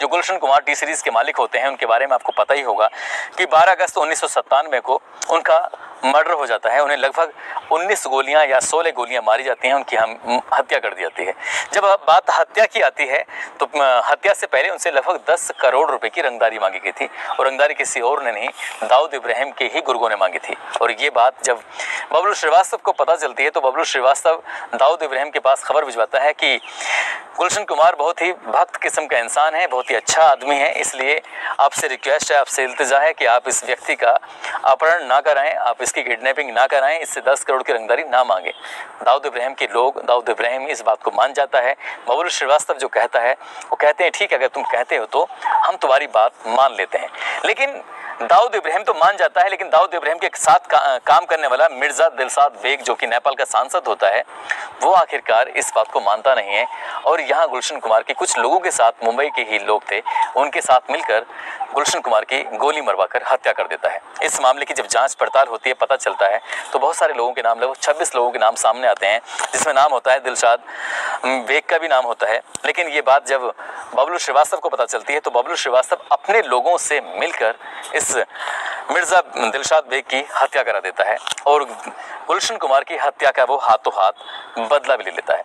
जो Gulshan Kumar T series के मालिक होते हैं, उनके बारे में आपको पता ही होगा कि 12 अगस्त उन्नीस को उनका मर्डर हो जाता है। उन्हें लगभग 19 गोलियाँ या 16 गोलियाँ मारी जाती हैं, उनकी हम हत्या कर दी जाती है। जब बात हत्या की आती है तो हत्या से पहले उनसे लगभग 10 करोड़ रुपए की रंगदारी मांगी गई थी। और रंगदारी किसी और ने नहीं, दाऊद इब्राहिम के ही गुर्गों ने मांगी थी। और ये बात जब बबलू श्रीवास्तव को पता चलती है तो बबलू श्रीवास्तव दाऊद इब्राहिम के पास खबर भिजवाता है कि गुलशन कुमार बहुत ही भक्त किस्म का इंसान है, बहुत ही अच्छा आदमी है, इसलिए आपसे रिक्वेस्ट है, आपसे इल्तजा है कि आप इस व्यक्ति का अपहरण ना कराएँ, आप इसकी किडनैपिंग ना कराएँ, इससे दस करोड़ की रंगदारी ना मांगे। दाऊद इब्राहिम के लोग, दाऊद इब्राहिम इस बात को मान जाता है। बबुल श्रीवास्तव जो कहता है, वो कहते हैं, ठीक है, अगर तुम कहते हो तो हम तुम्हारी बात मान लेते हैं। लेकिन दाऊद इब्राहिम तो मान जाता है लेकिन दाऊद इब्राहिम के साथ का, काम करने वाला मिर्ज़ा दिलसाद बेग जो कि नेपाल का सांसद होता है वो आखिरकार इस बात को मानता नहीं है। और यहाँ गुलशन कुमार के कुछ लोगों के साथ मुंबई के ही लोग थे। उनके साथ मिलकर गुलशन कुमार की गोली मरवाकर हत्या कर देता है। इस मामले की जब जाँच पड़ताल होती है, पता चलता है तो बहुत सारे लोगों के नाम, लगभग छब्बीस लोगों के नाम सामने आते हैं, जिसमें नाम होता है दिलशाद बेग का भी नाम होता है। लेकिन ये बात जब बबलू श्रीवास्तव को पता चलती है तो बबलू श्रीवास्तव अपने लोगों से मिलकर इस मिर्ज़ा दिलशाद बेग की हत्या करा देता है और गुलशन कुमार की हत्या का वो हाथों हाथ बदला भी ले लेता है।